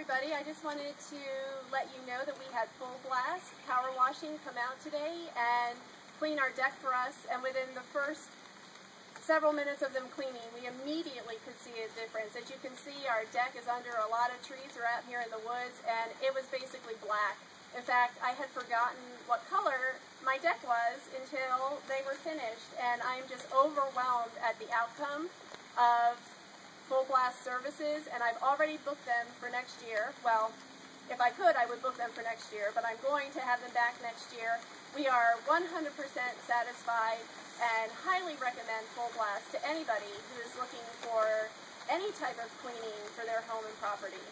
everybody. I just wanted to let you know that we had full blast power washing come out today and clean our deck for us. And within the first several minutes of them cleaning, we immediately could see a difference. As you can see, our deck is under a lot of trees. We're out here in the woods, and it was basically black. In fact, I had forgotten what color my deck was until they were finished, and I'm just overwhelmed at the outcome of services, and I've already booked them for next year. Well, if I could, I would book them for next year, but I'm going to have them back next year. We are 100% satisfied and highly recommend Full Blast to anybody who is looking for any type of cleaning for their home and property.